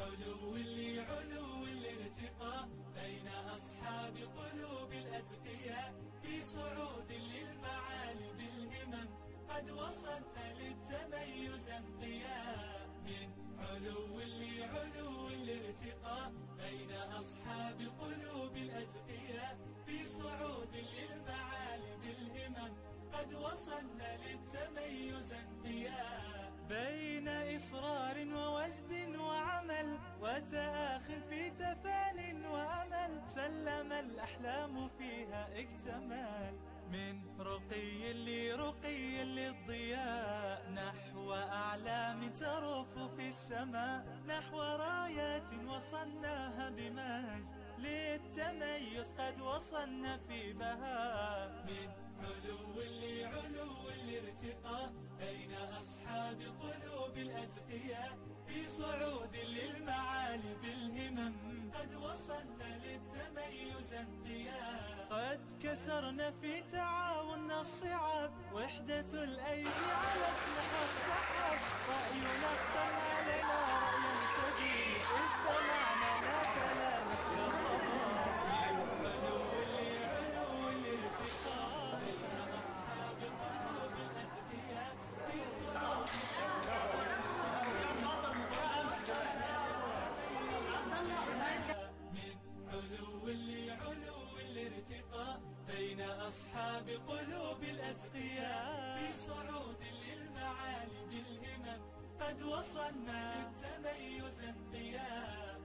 علو لعلو الارتقاء بين أصحاب قلوب الأتقياء في صعود للمعالي بالهمم قد وصلنا الأحلام فيها اكتمال من رقي لرقي للضياء نحو أعلام ترف في السماء نحو رايات وصلناها بمجد للتميز قد وصلنا في بهاء من علو لعلو الارتقاء بين أصحاب قلوب الأتقياء في صعود للمعالي بالهمم قد وصلنا قد كسرنا في تعاوننا الصعاب وحدة الأيدي علت لحق سحاب رأينا اختم أصحاب قلوب الأتقياء في صعود للمعالي بالهمم قد وصلنا للتميز انقياء